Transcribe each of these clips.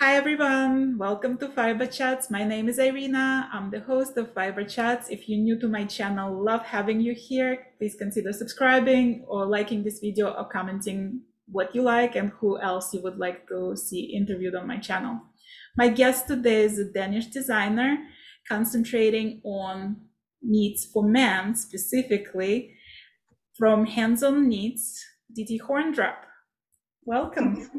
Hi everyone, welcome to Fiberchats. My name is Irina. I'm the host of Fiberchats. If you're new to my channel, love having you here. Please consider subscribing or liking this video or commenting what you like and who else you would like to see interviewed on my channel. My guest today is a Danish designer concentrating on needs for men specifically from Hands-on Knits, Ditte Horndrup. Welcome.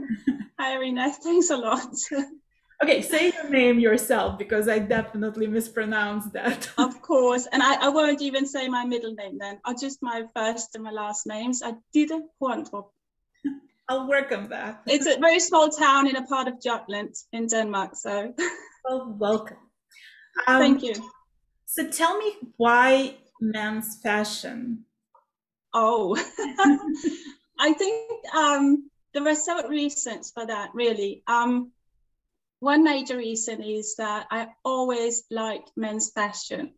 Hi, Irina. Thanks a lot. okay, say your name yourself because I definitely mispronounced that. of course. And I, I won't even say my middle name then. I'll just my first and my last names. I didn't want to. I'll work on that. It's a very small town in a part of Jutland in Denmark. So, well, welcome. Um, Thank you. So, tell me why men's fashion? Oh, I think um, there are several reasons for that, really. Um, one major reason is that I always liked men's fashion.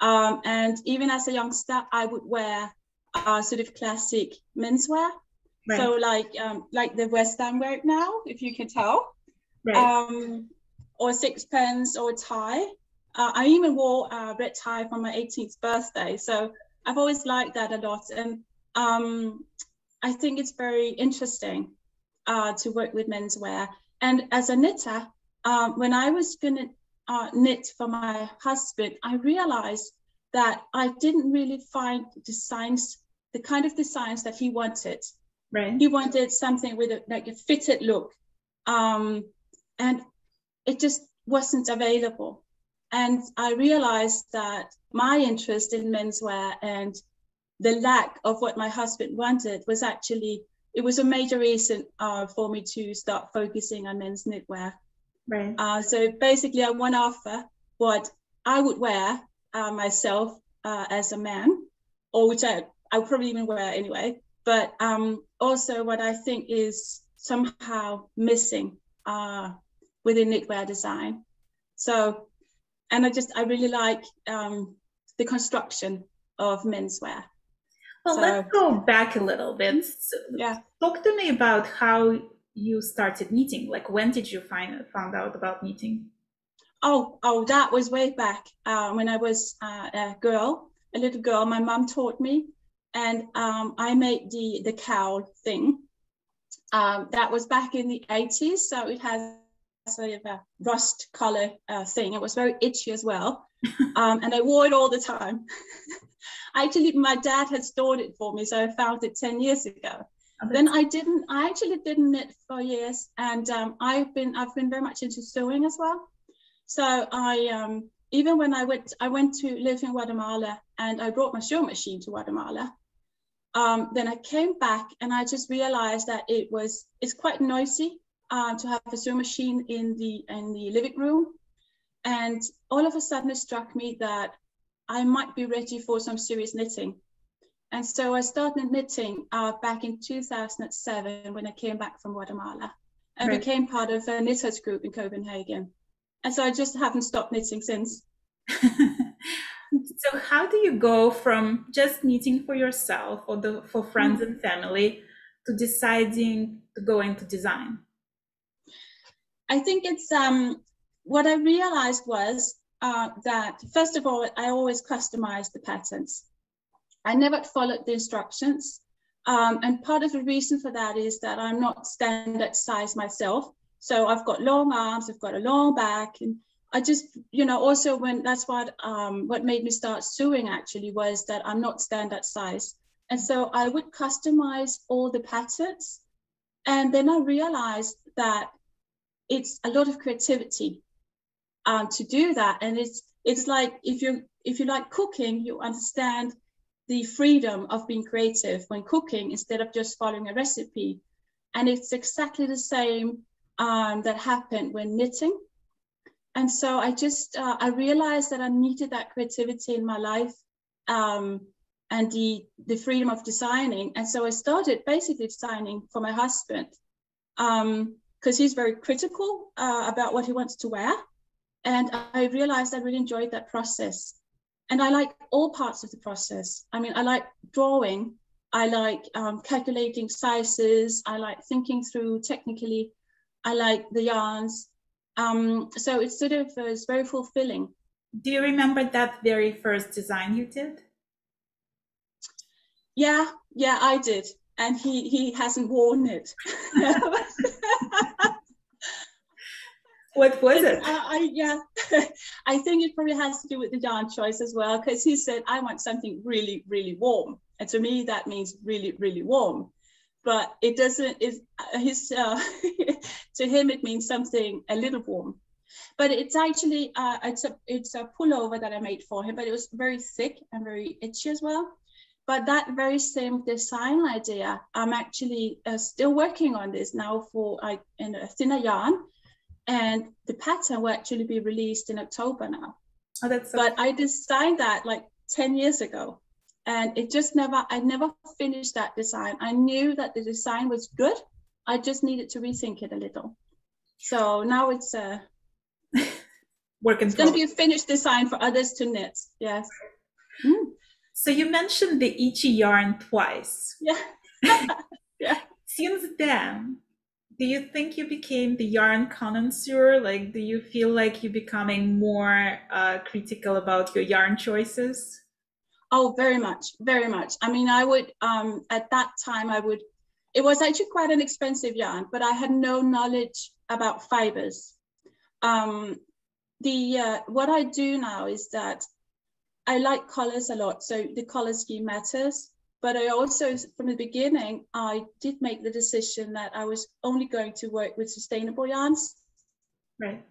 Um, and even as a youngster, I would wear uh, sort of classic menswear. Right. So like um, like the West Ham wear now, if you can tell. Right. Um, or sixpence or a tie. Uh, I even wore a red tie for my 18th birthday. So I've always liked that a lot. And um, I think it's very interesting uh, to work with menswear. And as a knitter, um, when I was going to uh, knit for my husband, I realized that I didn't really find designs, the kind of designs that he wanted. Right. He wanted something with a, like a fitted look. Um, and it just wasn't available. And I realized that my interest in menswear and the lack of what my husband wanted was actually it was a major reason uh, for me to start focusing on men's knitwear. Right. Uh, so basically, I want to offer what I would wear uh, myself uh, as a man, or which I I would probably even wear anyway. But um, also what I think is somehow missing uh, within knitwear design. So, and I just I really like um, the construction of menswear. Well, so, let's go back a little bit. Mm-hmm. So, yeah. Talk to me about how you started knitting. Like, when did you find found out about knitting? Oh, oh, that was way back uh, when I was uh, a girl, a little girl. My mom taught me, and um, I made the the cowl thing. Um, that was back in the 80s, so it has sort of a rust color uh, thing. It was very itchy as well, um, and I wore it all the time. actually my dad had stored it for me, so I found it 10 years ago. then I didn't, I actually didn't knit for years. And um, I've been, I've been very much into sewing as well. So I, um, even when I went, I went to live in Guatemala and I brought my sewing machine to Guatemala. Um, then I came back and I just realized that it was, it's quite noisy uh, to have a sewing machine in the, in the living room. And all of a sudden it struck me that I might be ready for some serious knitting. And so I started knitting uh, back in 2007 when I came back from Guatemala and right. became part of a knitters group in Copenhagen. And so I just haven't stopped knitting since. so how do you go from just knitting for yourself or the, for friends mm-hmm. and family to deciding to go into design? I think it's um, what I realized was that first of all, I always customize the patterns. I never followed the instructions. Um, and part of the reason for that is that I'm not standard size myself. So I've got long arms, I've got a long back, and I just, you know, also when that's what um, what made me start sewing actually was that I'm not standard size. And so I would customize all the patterns. And then I realized that it's a lot of creativity um, to do that. And it's it's like if you if you like cooking, you understand the freedom of being creative when cooking instead of just following a recipe. And it's exactly the same um, that happened when knitting. And so I just uh, I realized that I needed that creativity in my life um, and the the freedom of designing. And so I started basically designing for my husband because um, he's very critical uh, about what he wants to wear. And I realized I really enjoyed that process. And I like all parts of the process. I mean, I like drawing, I like um, calculating sizes, I like thinking through technically, I like the yarns, Um, so it's sort of uh, it's very fulfilling. Do you remember that very first design you did? Yeah, yeah, I did, and he he hasn't worn it. what was it? I, I, yeah, I think it probably has to do with the yarn choice as well, because he said I want something really, really warm, and to me that means really, really warm. But it doesn't. Is his uh, to him it means something a little warm. But it's actually uh, it's a it's a pullover that I made for him, but it was very thick and very itchy as well. But that very same design idea, I'm actually uh, still working on this now for like in a thinner yarn and the pattern will actually be released in October now. Oh, that's so but I designed that like 10 years ago and it just never, I never finished that design. I knew that the design was good. I just needed to rethink it a little. So now it's a, working. It's going to be a finished design for others to knit. Yes. Mm. So you mentioned the itchy yarn twice. Yeah. yeah. Since then, do you think you became the yarn connoisseur? Like, do you feel like you're becoming more uh, critical about your yarn choices? Oh, very much, very much. I mean, I would, um, at that time, I would, it was actually quite an expensive yarn, but I had no knowledge about fibers. Um, the, uh, what I do now is that I like colors a lot. So the color scheme matters. But I also, from the beginning, I did make the decision that I was only going to work with sustainable yarns. Right.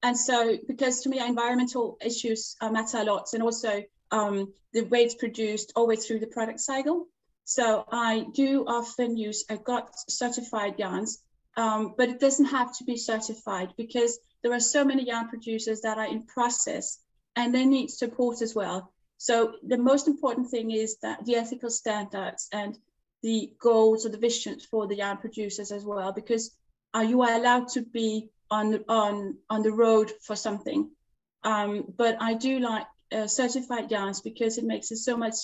And so, because to me, environmental issues uh, matter a lot, and also um, the way it's produced all the way through the product cycle. So I do often use a GOTS certified yarns, um, but it doesn't have to be certified because there are so many yarn producers that are in process and they need support as well. So the most important thing is that the ethical standards and the goals or the visions for the yarn producers as well, because uh, you are allowed to be on on on the road for something. Um, but I do like uh, certified yarns because it makes it so much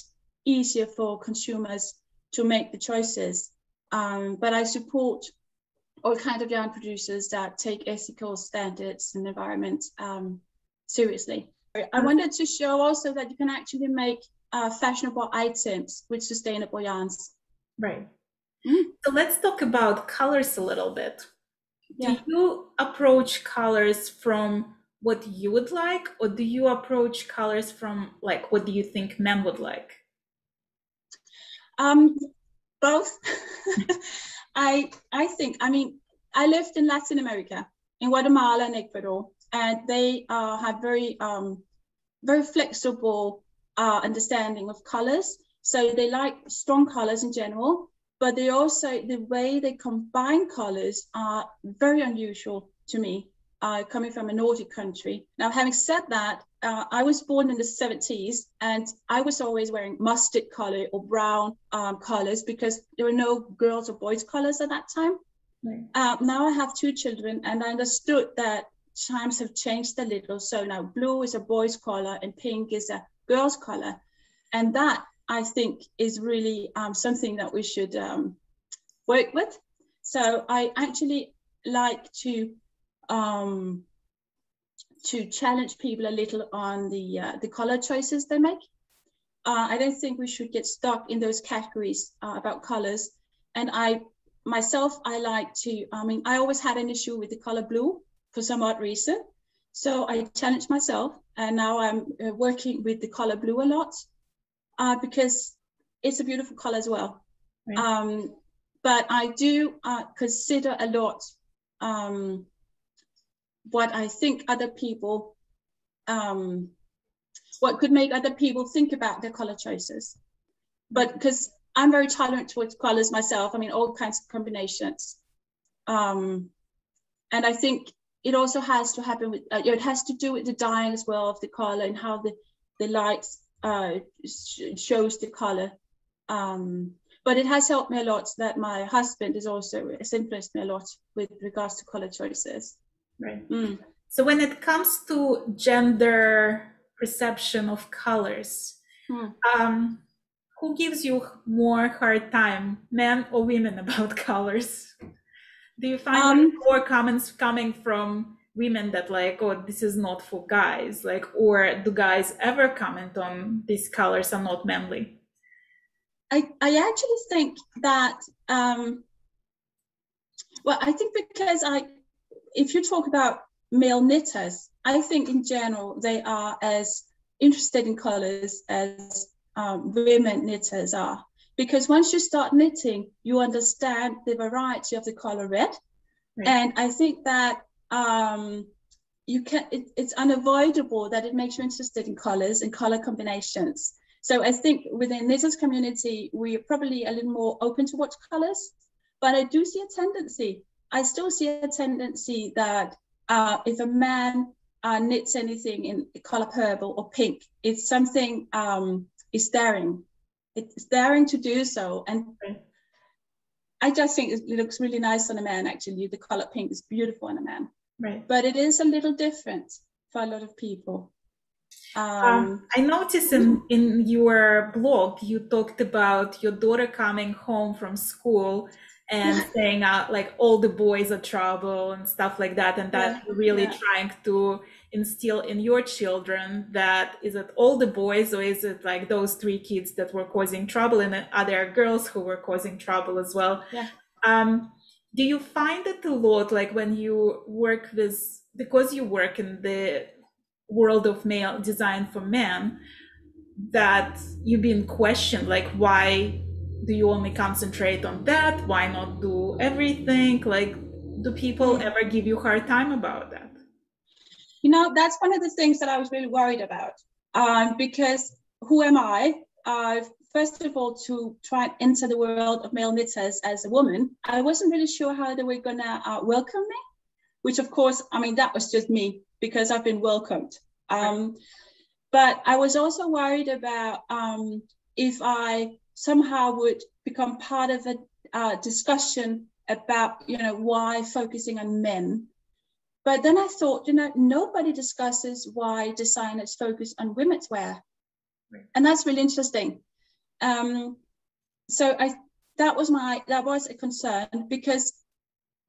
easier for consumers to make the choices. Um, but I support all kind of yarn producers that take ethical standards and environment um, seriously. I wanted to show also that you can actually make uh, fashionable items with sustainable yarns. Right. Mm. So let's talk about colors a little bit. Yeah. Do you approach colors from what you would like, or do you approach colors from like what do you think men would like? Um, both. I I think I mean I lived in Latin America, in Guatemala and Ecuador, and they uh, have very um, very flexible uh, understanding of colors. So they like strong colors in general, but they also, the way they combine colors are very unusual to me, uh, coming from a Nordic country. Now, having said that, uh, I was born in the 70s and I was always wearing mustard color or brown um, colors because there were no girls or boys colors at that time. Right. Uh, now I have two children and I understood that times have changed a little. So now blue is a boy's color and pink is a girl's color. And that I think is really um, something that we should um, work with. So I actually like to um, to challenge people a little on the uh, the color choices they make. Uh, I don't think we should get stuck in those categories uh, about colors. And I myself, I like to. I mean, I always had an issue with the color blue for some odd reason. So I challenged myself, and now I'm uh, working with the color blue a lot uh, because it's a beautiful color as well. Right. Um, but I do uh, consider a lot um, what I think other people, um, what could make other people think about their color choices. But because I'm very tolerant towards colors myself, I mean, all kinds of combinations. Um, and I think it also has to happen with uh, it has to do with the dyeing as well of the color and how the the light uh, sh- shows the color um, but it has helped me a lot that my husband is also has influenced me a lot with regards to color choices right mm. so when it comes to gender perception of colors mm. um, who gives you more hard time men or women about colors do you find um, more comments coming from women that like oh this is not for guys like or do guys ever comment on these colors are not manly? I i actually think that um well i think because i if you talk about male knitters i think in general they are as interested in colors as um, women knitters are because once you start knitting you understand the variety of the color red. Right. and i think that um, you can it, it's unavoidable that it makes you interested in colors and color combinations. So i think within knitters community we're probably a little more open to watch colors but i do see a tendency. I still see a tendency that uh, if a man uh, knits anything in color purple or pink it's something um, is daring it's daring to do so and I just think it looks really nice on a man, actually. The color pink is beautiful on a man. Right. But it is a little different for a lot of people. Um, um, I noticed in, in your blog, you talked about your daughter coming home from school and saying uh, like all the boys are trouble and stuff like that. And that yeah. really yeah. trying to instill in your children that is it all the boys or is it like those three kids that were causing trouble and are there girls who were causing trouble as well? Yeah. Um, do you find it a lot like when you work with because you work in the world of male design for men that you've been questioned like why do you only concentrate on that why not do everything like do people ever give you a hard time about that you know that's one of the things that i was really worried about um, because who am i uh, first of all, to try and enter the world of male knitters as a woman, I wasn't really sure how they were going to uh, welcome me, which of course, I mean, that was just me because I've been welcomed. Um, but I was also worried about um, if I somehow would become part of a uh, discussion about, you know, why focusing on men. But then I thought, you know, nobody discusses why designers focus on women's wear. Right. And that's really interesting um, so I that was my that was a concern because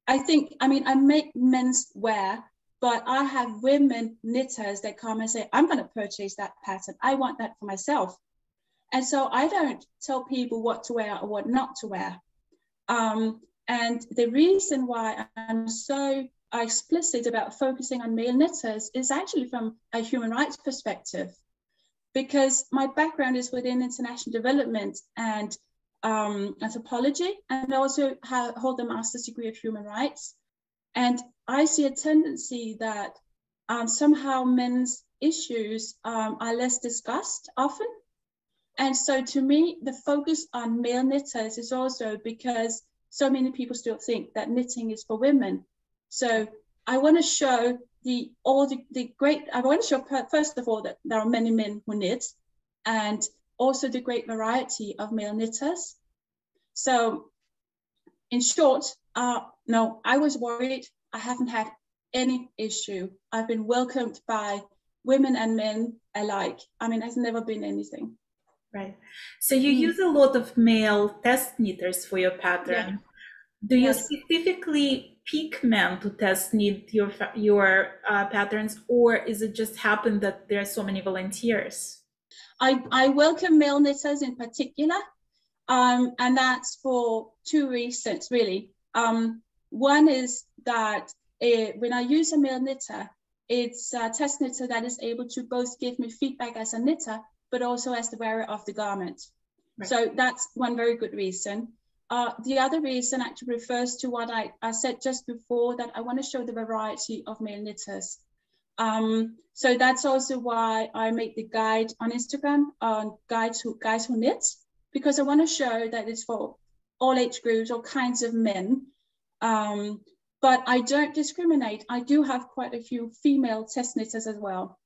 I think I mean I make men's wear, but I have women knitters that come and say I'm going to purchase that pattern. I want that for myself, and so I don't tell people what to wear or what not to wear. Um, and the reason why I'm so explicit about focusing on male knitters is actually from a human rights perspective because my background is within international development and um, anthropology, and I also hold a master's degree of human rights. And I see a tendency that um, somehow men's issues um, are less discussed often. And so to me, the focus on male knitters is also because so many people still think that knitting is for women. So I want to show the all the, the great I want to show first of all that there are many men who knit and also the great variety of male knitters. So in short, uh, no, I was worried. I haven't had any issue. I've been welcomed by women and men alike. I mean, there's never been anything. Right. So you mm. use a lot of male test knitters for your pattern. Do you yes. specifically pick men to test knit your your uh, patterns, or is it just happen that there are so many volunteers? I, I welcome male knitters in particular, um, and that's for two reasons really. Um, one is that it, when I use a male knitter, it's a test knitter that is able to both give me feedback as a knitter, but also as the wearer of the garment. Right. So that's one very good reason. Uh, the other reason actually refers to what I, I said just before that I want to show the variety of male knitters. Um, so that's also why I make the guide on Instagram on guides who guys who knit because I want to show that it's for all age groups, all kinds of men. Um, but I don't discriminate. I do have quite a few female test knitters as well,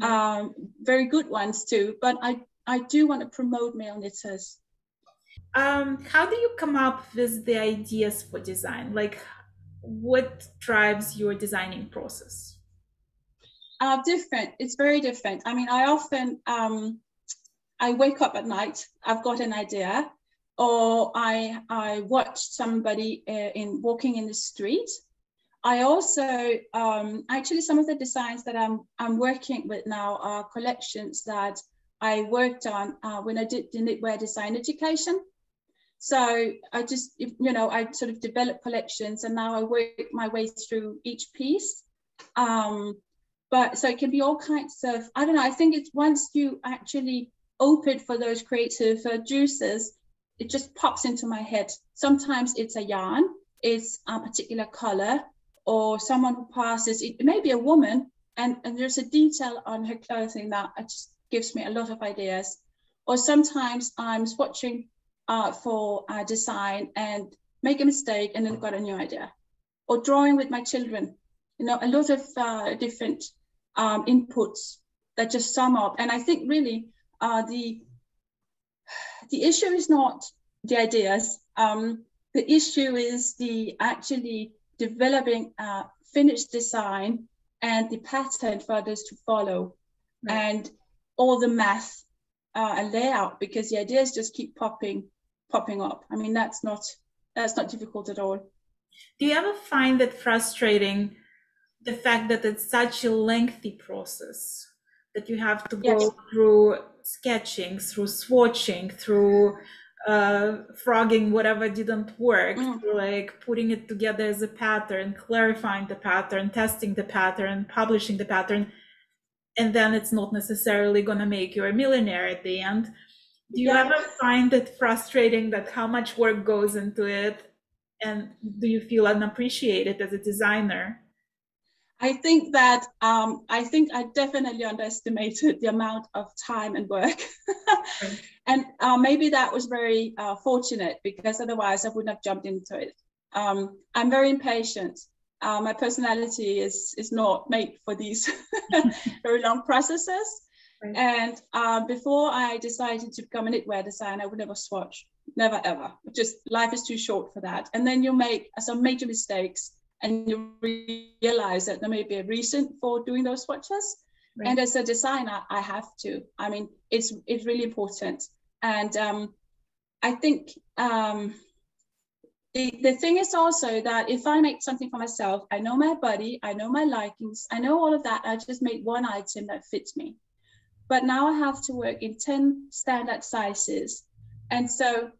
um, very good ones too. But I I do want to promote male knitters. Um, how do you come up with the ideas for design? Like, what drives your designing process? Uh, different. It's very different. I mean, I often um, I wake up at night. I've got an idea, or I I watch somebody uh, in walking in the street. I also um, actually some of the designs that I'm I'm working with now are collections that I worked on uh, when I did the knitwear design education. So I just you know I sort of develop collections and now I work my way through each piece. Um, but so it can be all kinds of I don't know. I think it's once you actually open for those creative uh, juices, it just pops into my head. Sometimes it's a yarn, it's a particular color or someone who passes, it may be a woman, and, and there's a detail on her clothing that just gives me a lot of ideas. Or sometimes I'm swatching uh, for a design and make a mistake and then got a new idea. Or drawing with my children, you know, a lot of uh, different um, inputs that just sum up. And I think really uh, the the issue is not the ideas. Um, the issue is the actually developing a finished design and the pattern for others to follow right. and all the math uh, and layout because the ideas just keep popping popping up i mean that's not that's not difficult at all do you ever find it frustrating the fact that it's such a lengthy process that you have to go yes. through sketching through swatching through uh, frogging whatever didn't work, mm. like putting it together as a pattern, clarifying the pattern, testing the pattern, publishing the pattern, and then it's not necessarily going to make you a millionaire at the end. Do you yeah. ever find it frustrating that how much work goes into it, and do you feel unappreciated as a designer? I think that um, I think I definitely underestimated the amount of time and work. and uh, maybe that was very uh, fortunate because otherwise I wouldn't have jumped into it. Um, I'm very impatient. Uh, my personality is is not made for these very long processes. Right. And uh, before I decided to become a knitwear designer, I would never swatch, never ever. Just life is too short for that. And then you make some major mistakes and you realize that there may be a reason for doing those swatches. Right. And as a designer, I have to. I mean, it's it's really important. And um, I think um, the, the thing is also that if I make something for myself, I know my body, I know my likings, I know all of that. I just make one item that fits me. But now I have to work in 10 standard sizes. And so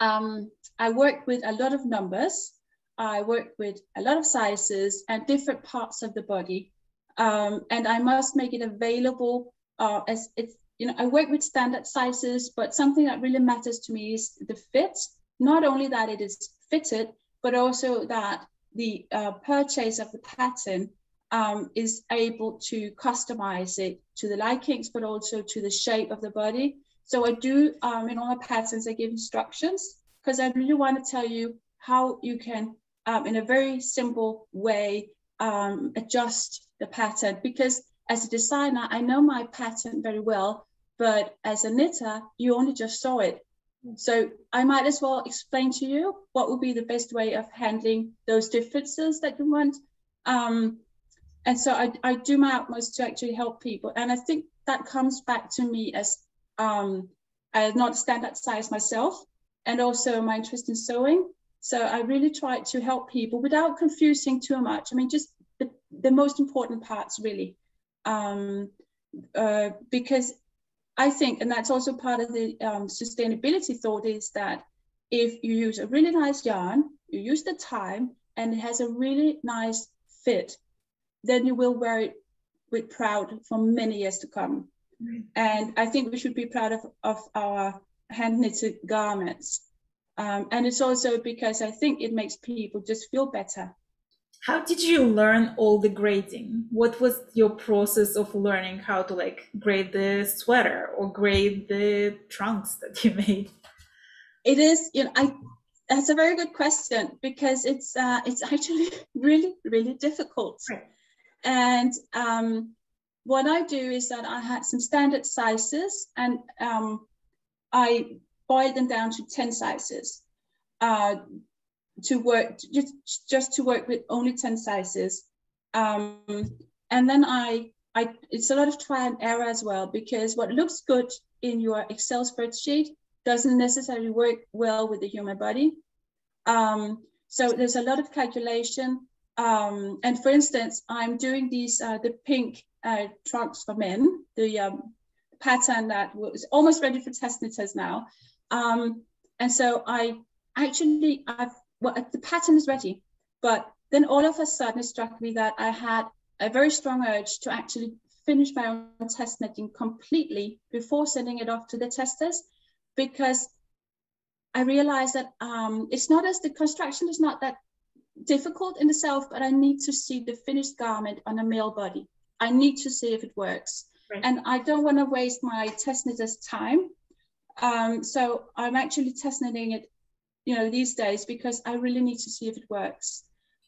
um, I work with a lot of numbers I work with a lot of sizes and different parts of the body. Um, and I must make it available uh, as it's, you know, I work with standard sizes, but something that really matters to me is the fit. Not only that it is fitted, but also that the uh, purchase of the pattern um, is able to customize it to the likings, but also to the shape of the body. So I do, um, in all my patterns, I give instructions because I really want to tell you how you can um, in a very simple way um, adjust the pattern because as a designer, I know my pattern very well, but as a knitter, you only just saw it. So I might as well explain to you what would be the best way of handling those differences that you want. Um, and so I, I do my utmost to actually help people. And I think that comes back to me as um, I not a standard size myself and also my interest in sewing. So I really try to help people without confusing too much. I mean, just the, the most important parts, really. Um, uh, because I think, and that's also part of the um, sustainability thought, is that if you use a really nice yarn, you use the time, and it has a really nice fit, then you will wear it with proud for many years to come. Mm-hmm. And I think we should be proud of, of our hand knitted garments. Um, and it's also because I think it makes people just feel better. How did you learn all the grading? What was your process of learning how to like grade the sweater or grade the trunks that you made? It is, you know, I that's a very good question because it's uh, it's actually really really difficult. Right. And um, what I do is that I had some standard sizes and um, I boil them down to 10 sizes uh, to work, just, just to work with only 10 sizes. Um, and then I, I, it's a lot of trial and error as well, because what looks good in your Excel spreadsheet doesn't necessarily work well with the human body. Um, so there's a lot of calculation Um, and for instance, I'm doing these uh, the pink uh, trunks for men, the um, pattern that was almost ready for test knitters now. Um, and so I actually, I've, well, the pattern is ready, but then all of a sudden it struck me that I had a very strong urge to actually finish my own test knitting completely before sending it off to the testers because I realized that um, it's not as the construction is not that difficult in itself, but I need to see the finished garment on a male body. I need to see if it works. Right. And I don't want to waste my test knitters time. Um, so I'm actually test knitting it, you know, these days because I really need to see if it works.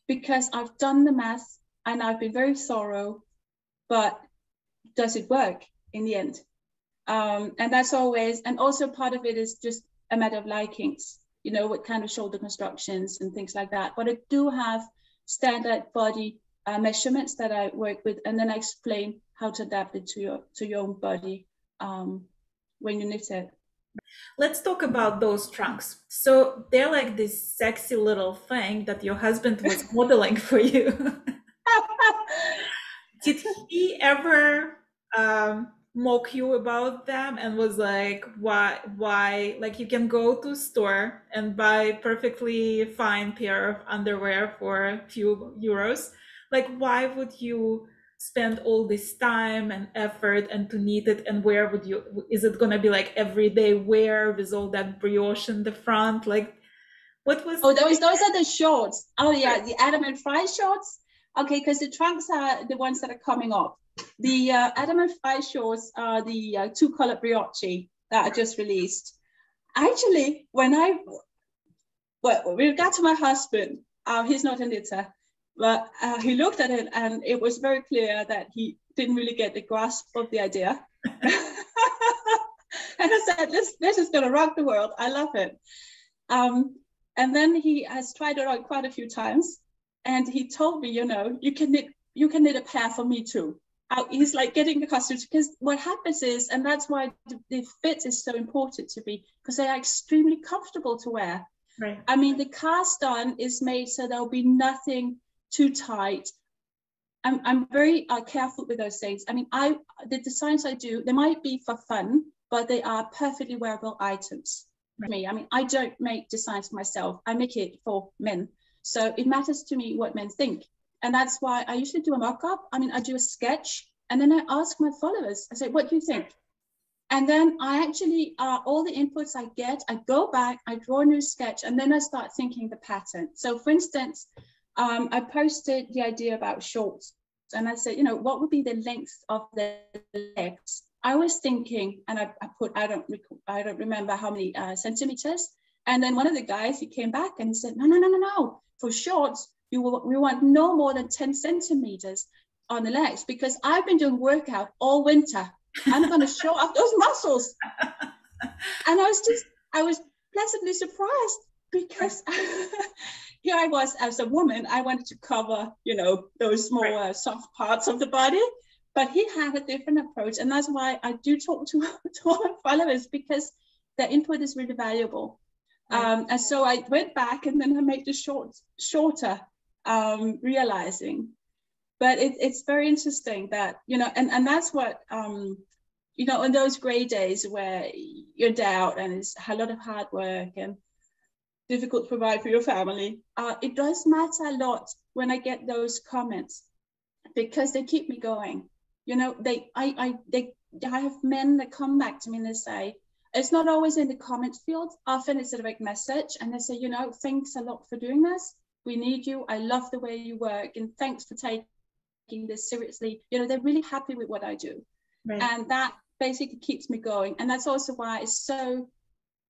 Because I've done the math and I've been very thorough, but does it work in the end? Um, and that's always, and also part of it is just a matter of likings, you know, what kind of shoulder constructions and things like that. But I do have standard body uh, measurements that I work with, and then I explain how to adapt it to your to your own body um, when you knit it. Let's talk about those trunks. So they're like this sexy little thing that your husband was modeling for you. Did he ever um, mock you about them and was like, why, why, like you can go to store and buy perfectly fine pair of underwear for a few euros. Like, why would you spend all this time and effort and to knit it? And where would you is it going to be like everyday wear with all that brioche in the front? Like what was oh those those are the shorts. Oh yeah the adam and fry shorts? Okay because the trunks are the ones that are coming up the uh, Adam and Fry shorts are the uh, two color brioche that i just released actually when i well we got to my husband uh, he's not a knitter but uh, he looked at it and it was very clear that he didn't really get the grasp of the idea. and I said, this, this is going to rock the world. I love it. Um, and then he has tried it out quite a few times. And he told me, you know, you can knit, you can knit a pair for me too. He's like getting the customers because what happens is, and that's why the, fit is so important to me because they are extremely comfortable to wear. Right. I mean, the cast on is made so there'll be nothing too tight. I'm, I'm very uh, careful with those things. I mean, I the designs I do, they might be for fun, but they are perfectly wearable items. Right. Me, I mean, I don't make designs for myself. I make it for men. So it matters to me what men think. And that's why I usually do a mock-up. I mean, I do a sketch and then I ask my followers, I say, what do you think? And then I actually, uh, all the inputs I get, I go back, I draw a new sketch, and then I start thinking the pattern. So for instance, um, I posted the idea about shorts and I said, you know, what would be the length of the legs? I was thinking, and I, I put, I don't, I don't remember how many uh, centimeters. And then one of the guys, he came back and he said, no, no, no, no, no. For shorts, you will, we want no more than 10 centimeters on the legs because I've been doing workout all winter. I'm going to show off those muscles. and I was just, I was pleasantly surprised because here I was as a woman, I wanted to cover, you know, those more right. uh, soft parts of the body. But he had a different approach. And that's why I do talk to, to all my followers because their input is really valuable. Right. Um, and so I went back and then I made the short shorter, um, realizing. But it, it's very interesting that, you know, and, and that's what, um, you know, in those gray days where you're down and it's a lot of hard work and difficult to provide for your family. Uh, it does matter a lot when I get those comments because they keep me going. You know, they, I, I, they, I have men that come back to me and they say, it's not always in the comment field. Often it's a direct message, and they say, you know, thanks a lot for doing this. We need you. I love the way you work, and thanks for taking this seriously. You know, they're really happy with what I do, right. and that basically keeps me going. And that's also why it's so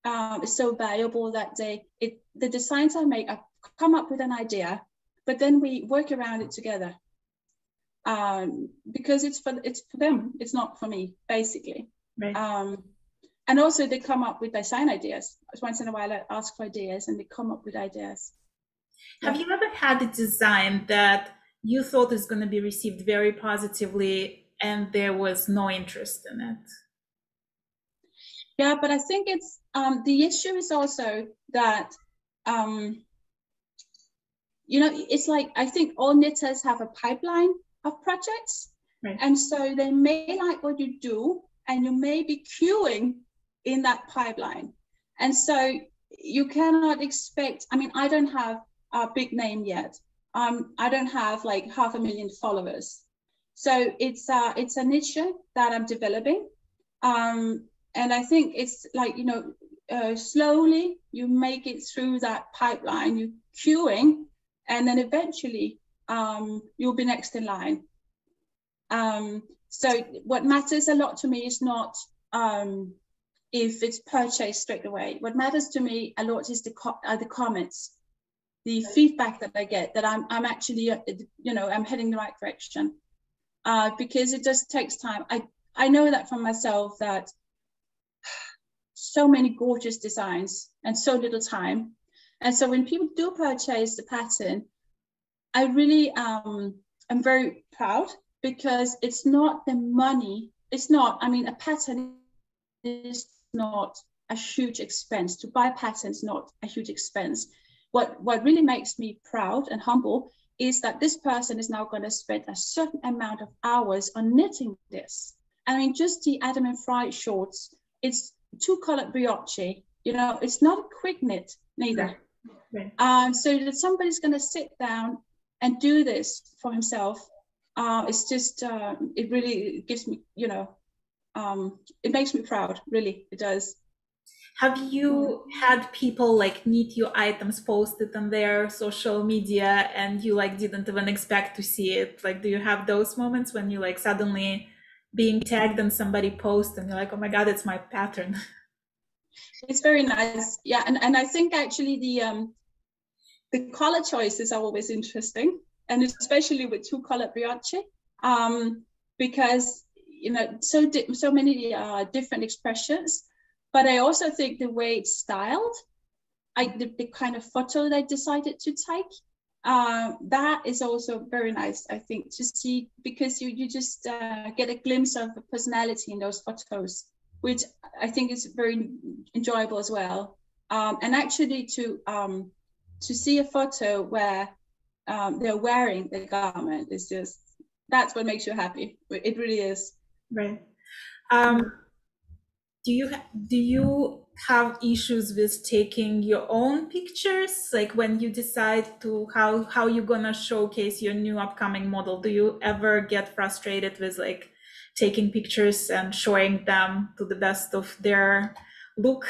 um, is so valuable that they it the designs I make I come up with an idea, but then we work around it together. Um, because it's for it's for them, it's not for me, basically. Right. Um, and also they come up with design ideas. Once in a while I ask for ideas and they come up with ideas. Have you ever had a design that you thought is going to be received very positively and there was no interest in it? Yeah, but I think it's um, the issue is also that um, you know, it's like I think all knitters have a pipeline of projects. Right. And so they may like what you do, and you may be queuing in that pipeline. And so you cannot expect, I mean, I don't have a big name yet. Um, I don't have like half a million followers. So it's uh, it's a niche that I'm developing. Um, and I think it's like, you know, uh, slowly you make it through that pipeline, you queuing, and then eventually um, you'll be next in line. Um, so what matters a lot to me is not um, if it's purchased straight away. What matters to me a lot is the co- are the comments, the feedback that I get that I'm I'm actually uh, you know I'm heading the right direction, uh, because it just takes time. I I know that from myself that so many gorgeous designs and so little time, and so when people do purchase the pattern, I really um I'm very proud because it's not the money. It's not. I mean, a pattern is not a huge expense. To buy patterns not a huge expense. What what really makes me proud and humble is that this person is now going to spend a certain amount of hours on knitting this. I mean, just the Adam and Fry shorts, it's two colored brioche. You know, it's not a quick knit neither. Right. Um, so that somebody's going to sit down and do this for himself uh, it's just uh, it really gives me you know um, it makes me proud really it does have you had people like need your items posted on their social media and you like didn't even expect to see it like do you have those moments when you like suddenly being tagged and somebody posts and you're like oh my god it's my pattern it's very nice yeah and, and i think actually the um the color choices are always interesting and especially with two color brioche, um, because you know so di- so many uh, different expressions. But I also think the way it's styled, I the, the kind of photo they decided to take, uh, that is also very nice. I think to see because you you just uh, get a glimpse of the personality in those photos, which I think is very enjoyable as well. Um, and actually to um, to see a photo where um, they're wearing the garment is just that's what makes you happy. It really is. Right. Um, do you do you have issues with taking your own pictures like when you decide to how how you're gonna showcase your new upcoming model do you ever get frustrated with like taking pictures and showing them to the best of their look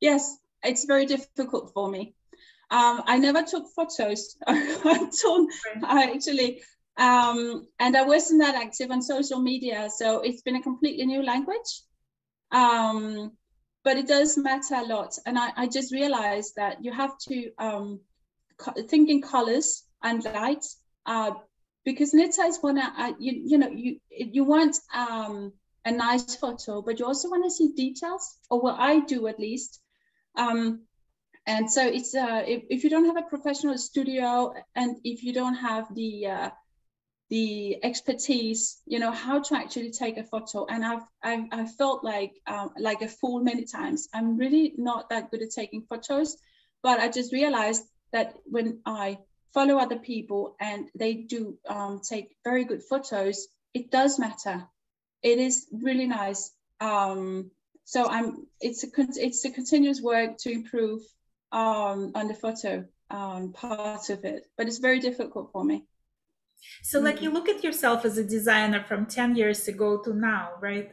yes it's very difficult for me um, I never took photos until I actually, um, and I wasn't that active on social media. So it's been a completely new language. Um, but it does matter a lot. And I, I just realized that you have to um, think in colors and light uh, because knitters want to, uh, you, you know, you, you want um, a nice photo, but you also want to see details, or what I do at least. Um, and so it's uh, if, if you don't have a professional studio and if you don't have the uh, the expertise you know how to actually take a photo. And i've i've, I've felt like um, like a fool many times. I'm really not that good at taking photos but i just realized that when i follow other people and they do um, take very good photos it does matter. It is really nice. Um, so i'm it's a it's a continuous work to improve um, on the photo um, part of it, but it's very difficult for me. So, like, you look at yourself as a designer from 10 years ago to now, right?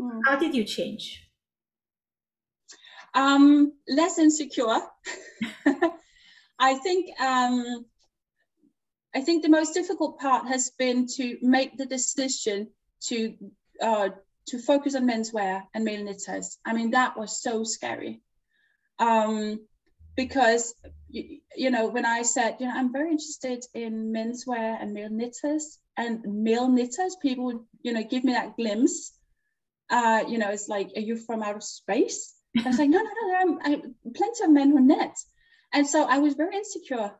Mm. How did you change? Um, less insecure. I think um, I think the most difficult part has been to make the decision to uh, to focus on menswear and male knitters. I mean, that was so scary um, because you, you know when I said you know I'm very interested in menswear and male knitters and male knitters, people would you know give me that glimpse. Uh, you know, it's like, are you from outer space? I was like, no, no, no, there are plenty of men who knit, and so I was very insecure.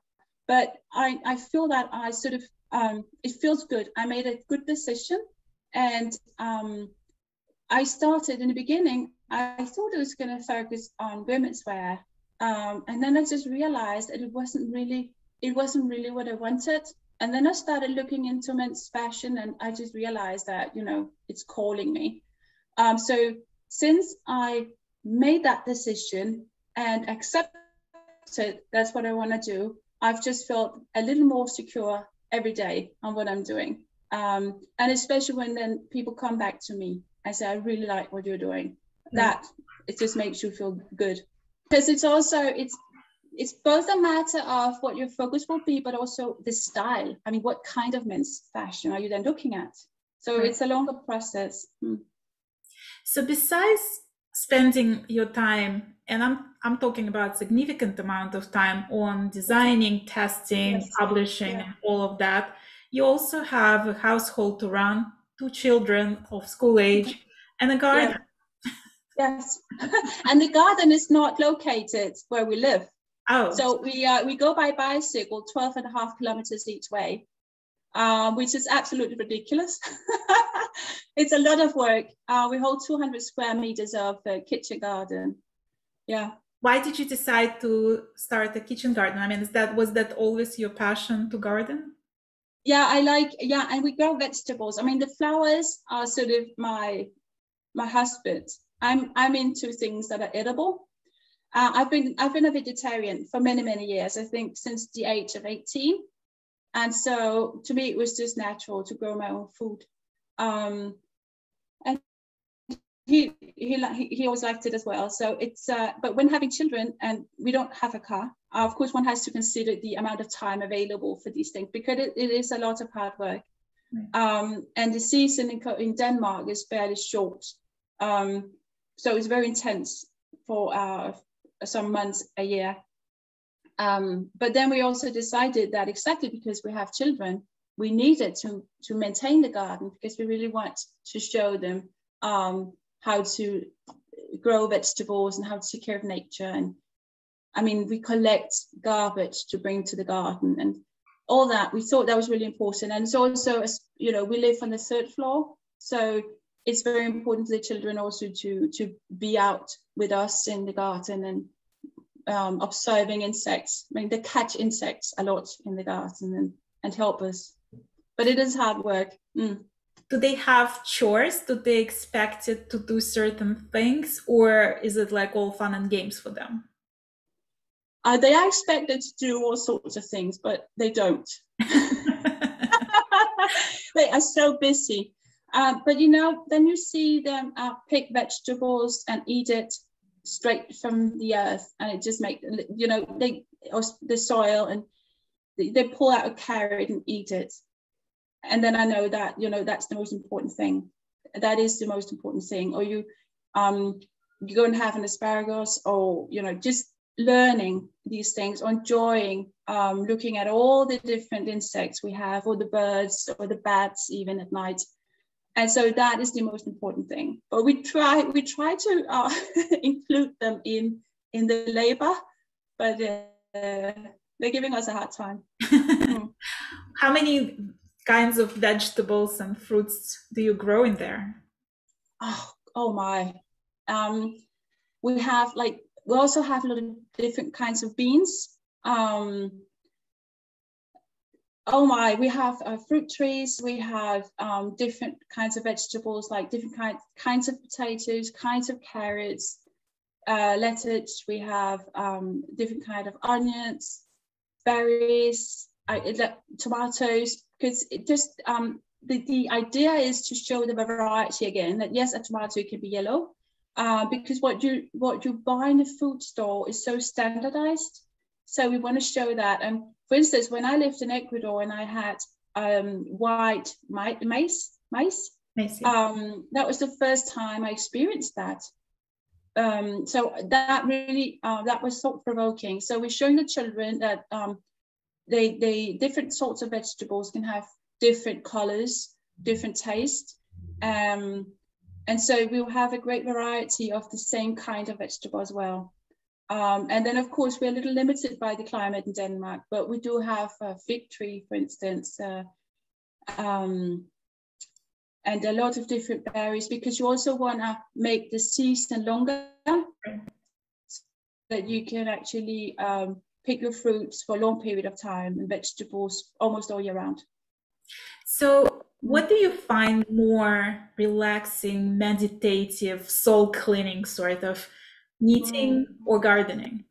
But I, I feel that I sort of um, it feels good. I made a good decision, and um, I started in the beginning. I thought I was going to focus on women's wear. Um, and then I just realized that it wasn't really it wasn't really what I wanted. And then I started looking into men's fashion and I just realized that, you know, it's calling me. Um, so since I made that decision and accepted that's what I want to do, I've just felt a little more secure every day on what I'm doing. Um, and especially when then people come back to me and say, I really like what you're doing. Mm. That it just makes you feel good. Because it's also it's it's both a matter of what your focus will be, but also the style. I mean, what kind of men's fashion are you then looking at? So right. it's a longer process. Hmm. So besides spending your time, and I'm I'm talking about significant amount of time on designing, testing, yes. publishing, yeah. and all of that, you also have a household to run, two children of school age, and a garden. Yeah. Yes, and the garden is not located where we live. Oh. So we uh, we go by bicycle 12 and a half kilometers each way, uh, which is absolutely ridiculous. it's a lot of work. Uh, we hold 200 square meters of uh, kitchen garden. Yeah. Why did you decide to start a kitchen garden? I mean, is that was that always your passion to garden? Yeah, I like yeah, and we grow vegetables. I mean, the flowers are sort of my my husband. I'm I'm into things that are edible. Uh, I've been I've been a vegetarian for many many years. I think since the age of 18, and so to me it was just natural to grow my own food. Um, and he he he always liked it as well. So it's uh, but when having children and we don't have a car, uh, of course one has to consider the amount of time available for these things because it, it is a lot of hard work. Mm. Um, and the season in, in Denmark is fairly short. Um, so it's very intense for uh, some months a year. Um, but then we also decided that exactly because we have children, we needed to, to maintain the garden because we really want to show them um, how to grow vegetables and how to take care of nature. And I mean, we collect garbage to bring to the garden and all that. We thought that was really important. And it's also, you know, we live on the third floor. So it's very important for the children also to to be out with us in the garden and um, observing insects. I mean, they catch insects a lot in the garden and, and help us. But it is hard work. Mm. Do they have chores? Do they expect it to do certain things, or is it like all fun and games for them? Uh, they are expected to do all sorts of things, but they don't. they are so busy. Uh, but you know, then you see them uh, pick vegetables and eat it straight from the earth, and it just make you know they or the soil and they, they pull out a carrot and eat it, and then I know that you know that's the most important thing. That is the most important thing. Or you, um, you go and have an asparagus, or you know just learning these things, enjoying um, looking at all the different insects we have, or the birds, or the bats, even at night and so that is the most important thing. But we try we try to uh, include them in in the labor but uh, they're giving us a hard time. Mm. how many kinds of vegetables and fruits do you grow in there? Oh, oh my. Um, we have like we also have a lot of different kinds of beans. Um, oh my, we have uh, fruit trees, we have um, different kinds of vegetables, like different kind, kinds of potatoes, kinds of carrots, uh, lettuce, we have um, different kind of onions, berries, tomatoes, because it just, um, the, the idea is to show the variety again, that yes, a tomato can be yellow, uh, because what you what you buy in a food store is so standardized. So we want to show that. And for instance, when I lived in Ecuador and I had um, white mice, mice, um, that was the first time I experienced that. Um, so that really uh, that was thought provoking. So we're showing the children that um, they they different sorts of vegetables can have different colors, different taste, um, and so we'll have a great variety of the same kind of vegetable as well. Um, and then, of course, we're a little limited by the climate in Denmark, but we do have a fig tree, for instance, uh, um, and a lot of different berries because you also want to make the season longer so that you can actually um, pick your fruits for a long period of time and vegetables almost all year round. So, what do you find more relaxing, meditative, soul cleaning sort of knitting mm. or gardening?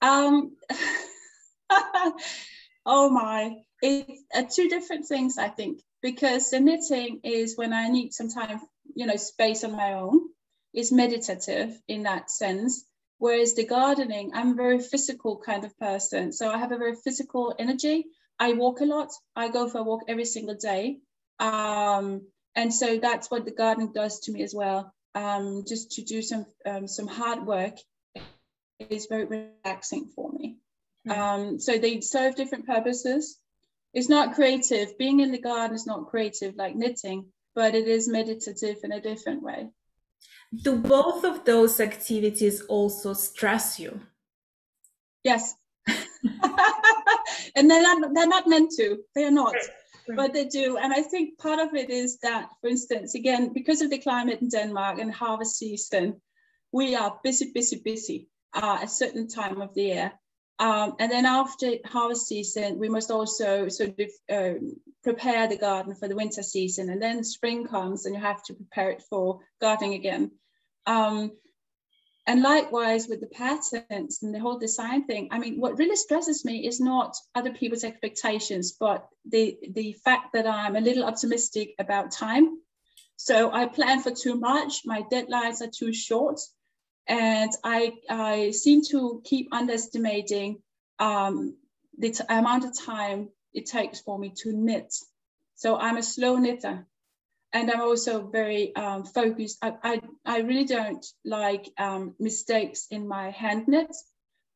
Um, oh my, it's uh, two different things, I think, because the knitting is when I need some time, you know, space on my own. It's meditative in that sense. Whereas the gardening, I'm a very physical kind of person. So I have a very physical energy. I walk a lot. I go for a walk every single day. Um, and so that's what the gardening does to me as well. Um, just to do some um, some hard work is very relaxing for me. Mm. Um, so they serve different purposes. It's not creative. Being in the garden is not creative like knitting, but it is meditative in a different way. Do both of those activities also stress you? Yes. and they're not, they're not meant to. They are not. But they do. And I think part of it is that, for instance, again, because of the climate in Denmark and harvest season, we are busy, busy, busy uh, a certain time of the year. Um, and then after harvest season, we must also sort of uh, prepare the garden for the winter season. And then spring comes and you have to prepare it for gardening again. Um, and likewise with the patterns and the whole design thing, I mean, what really stresses me is not other people's expectations, but the, the fact that I'm a little optimistic about time. So I plan for too much, my deadlines are too short, and I, I seem to keep underestimating um, the amount of time it takes for me to knit. So I'm a slow knitter. And I'm also very um, focused. I, I, I, really don't like um, mistakes in my hand knit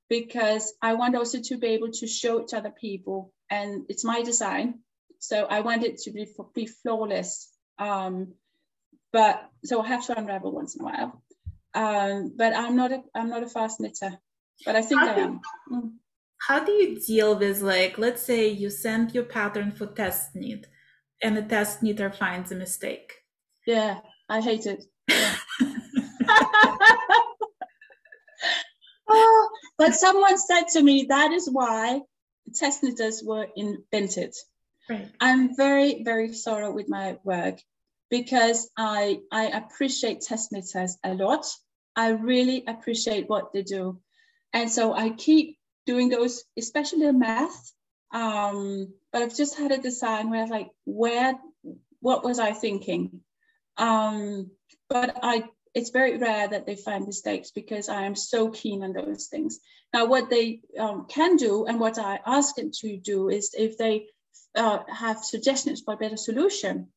because I want also to be able to show it to other people. And it's my design. So I want it to be, be flawless. Um, but so I have to unravel once in a while. Um, but I'm not a I'm not a fast knitter, but I think I am. mm. How do you deal with like let's say you send your pattern for test knit, and the test knitter finds a mistake? Yeah, I hate it. Yeah. oh, but someone said to me that is why test knitters were invented. Right. I'm very very sorry with my work because I I appreciate test knitters a lot I really appreciate what they do. And so I keep doing those, especially the math. Um, but I've just had a design where I was like, where, what was I thinking? Um, but I, it's very rare that they find mistakes because I am so keen on those things. Now, what they um, can do and what I ask them to do is if they uh, have suggestions for a better solution,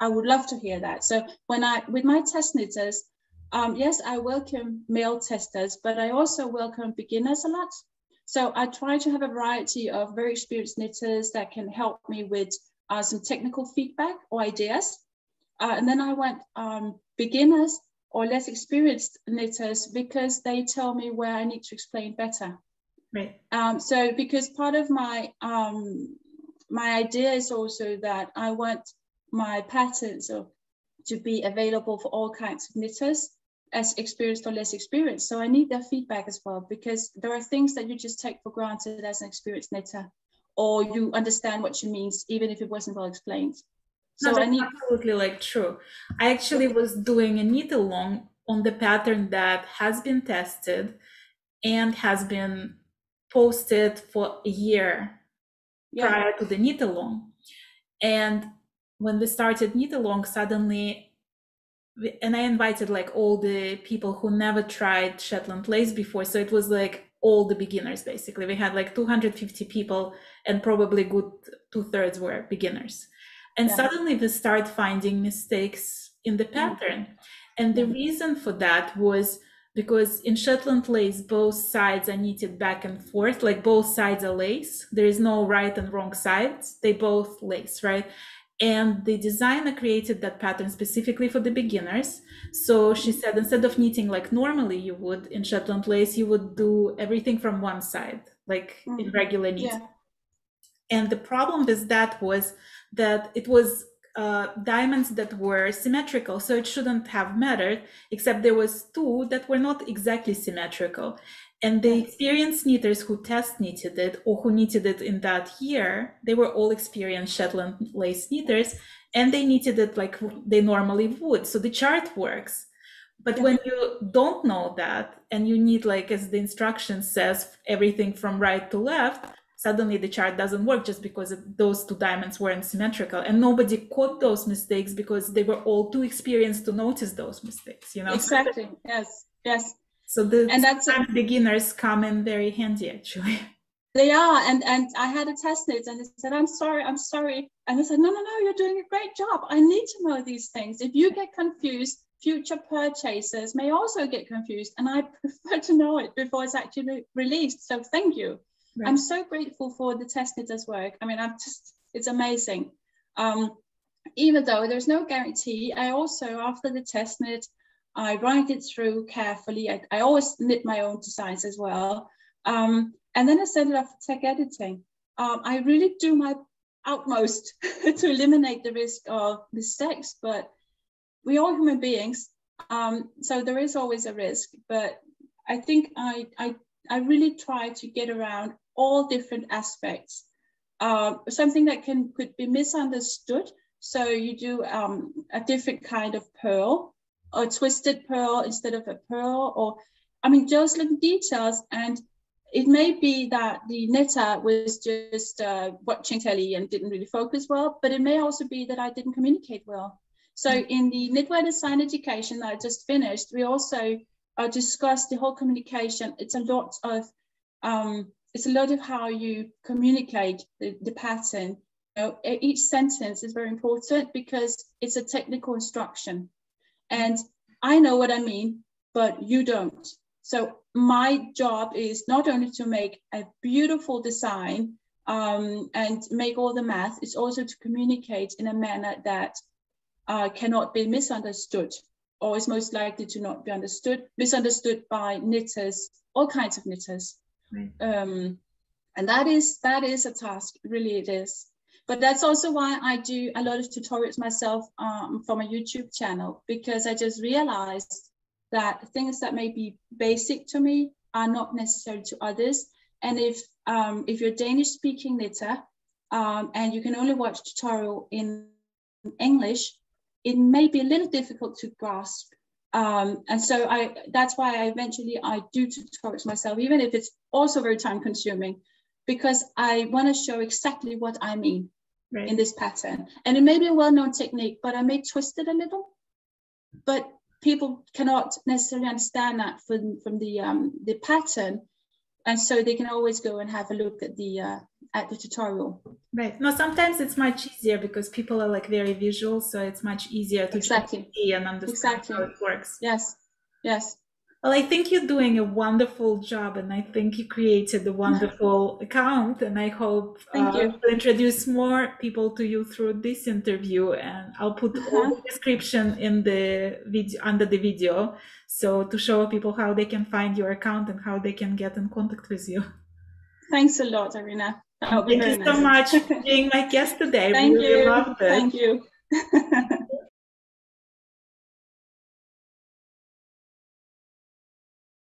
I would love to hear that. So when I, with my test knitters, um, yes, I welcome male testers, but I also welcome beginners a lot. So I try to have a variety of very experienced knitters that can help me with uh, some technical feedback or ideas. Uh, and then I want um, beginners or less experienced knitters because they tell me where I need to explain better. Right. Um, so because part of my um, my idea is also that I want my patterns or to be available for all kinds of knitters as experienced or less experienced. So I need their feedback as well, because there are things that you just take for granted as an experienced knitter, or you understand what she means, even if it wasn't well explained. So no, I need absolutely like true. I actually was doing a knit along on the pattern that has been tested and has been posted for a year yeah. prior to the knit along. And when we started knit along, suddenly and I invited like all the people who never tried Shetland lace before. So it was like all the beginners basically. We had like 250 people, and probably good two thirds were beginners. And yeah. suddenly they start finding mistakes in the mm-hmm. pattern. And the mm-hmm. reason for that was because in Shetland lace, both sides are knitted back and forth, like both sides are lace. There is no right and wrong sides. They both lace, right? And the designer created that pattern specifically for the beginners so she said instead of knitting like normally you would in shetland lace you would do everything from one side like mm-hmm. in regular knit yeah. and the problem with that was that it was uh, diamonds that were symmetrical so it shouldn't have mattered except there was two that were not exactly symmetrical And the experienced knitters who test knitted it or who knitted it in that year, they were all experienced Shetland lace knitters and they knitted it like they normally would. So the chart works. But when you don't know that and you need like as the instruction says everything from right to left, suddenly the chart doesn't work just because those two diamonds weren't symmetrical. And nobody caught those mistakes because they were all too experienced to notice those mistakes you know? Exactly. Yes. Yes so the and that's a, beginners come in very handy actually they are and and i had a test knit and they said i'm sorry i'm sorry and i said no no no you're doing a great job i need to know these things if you get confused future purchasers may also get confused and i prefer to know it before it's actually released so thank you Right. I'm so grateful for the test knitters work. I mean, I'm just, it's amazing. Um, even though there's no guarantee, I also, after the test knit, I write it through carefully. I, I always knit my own designs as well. Um, and then I send it off for tech editing. Um, I really do my utmost to eliminate the risk of mistakes, but we are human beings. Um, so there is always a risk, but I think I, I, I really try to get around all different aspects. Uh, something that can could be misunderstood. So you do um, a different kind of purl, a twisted purl instead of a purl, or I mean, just little details. And it may be that the knitter was just uh, watching telly and didn't really focus well, but it may also be that I didn't communicate well. So in the knitwear design education that I just finished, we also uh, discussed the whole communication. It's a lot of um, it's a lot of how you communicate the, the pattern. You know, each sentence is very important because it's a technical instruction. And I know what I mean, but you don't. So my job is not only to make a beautiful design um, and make all the math, it's also to communicate in a manner that uh, cannot be misunderstood or is most likely to not be understood, misunderstood by knitters, all kinds of knitters. Right. Um, and that is that is a task, really it is. But that's also why I do a lot of tutorials myself um, from a YouTube channel because I just realized that things that may be basic to me are not necessary to others. And if um, if you're Danish speaking knitter um, and you can only watch tutorial in English, it may be a little difficult to grasp um, and so I that's why I eventually I do tutorials myself, even if it's also very time consuming, because I want to show exactly what I mean right. in this pattern. And it may be a well-known technique, but I may twist it a little. But people cannot necessarily understand that from, from the um, the pattern. And so they can always go and have a look at the uh, at the tutorial. Right. No, sometimes it's much easier because people are like very visual, so it's much easier to exactly. see and understand exactly. how it works. Yes. Yes. Well, I think you're doing a wonderful job, and I think you created a wonderful account. And I hope Thank uh, you. to introduce more people to you through this interview. And I'll put uh-huh. all the description in the video under the video, so to show people how they can find your account and how they can get in contact with you. Thanks a lot, Irina. Thank you nice. so much for being my guest today. Thank really you. Thank you.